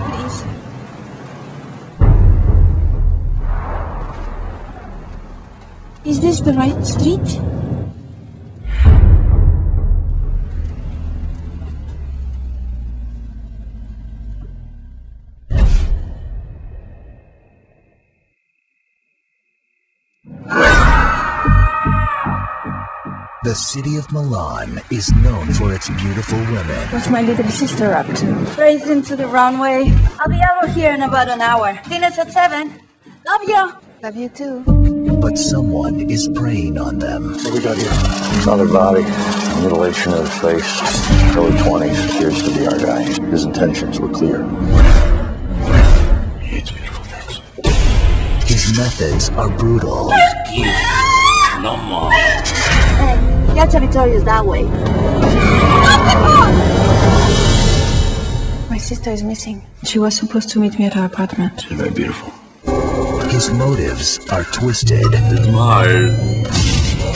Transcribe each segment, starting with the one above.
Please. Is this the right street? The city of Milan is known for its beautiful women. What's my little sister up to? Racing to the runway. I'll be out of here in about an hour. Dinner's at seven. Love you. Love you too. But someone is preying on them. What we got here? Another body. Mutilation of the face. Early 20s. Appears to be our guy. His intentions were clear. He hates beautiful things. His methods are brutal. No more. Hey, Piazza Vittoria's that way. My sister is missing. She was supposed to meet me at her apartment. She's very beautiful. His motives are twisted. Smile.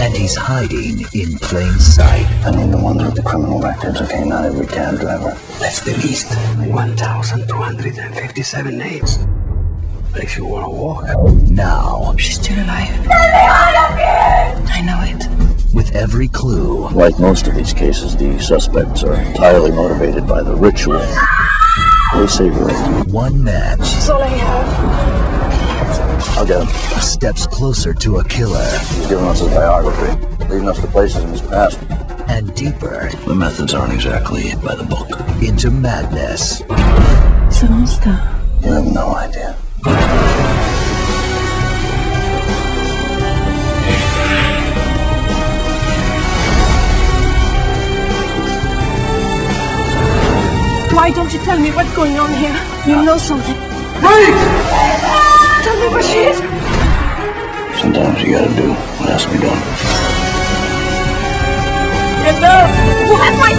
And he's hiding in plain sight. I need the ones with the criminal records, okay? Not every cab driver. That's the list. 1,257 names. Makes you want to walk. Now, She's still alive. I know it. with every clue, Like most of these cases, the suspects are entirely motivated by the ritual. They savor it. one match. That's all I have. I'll get him. steps closer to a killer He's giving us his biography, leading us to places in his past. and deeper The methods aren't exactly by the book. into madness. It's a monster. You have no idea. Why don't you tell me what's going on here? You know something. Wait! Tell me where she is. Sometimes you gotta do what has to be done. Enough! You have my sister!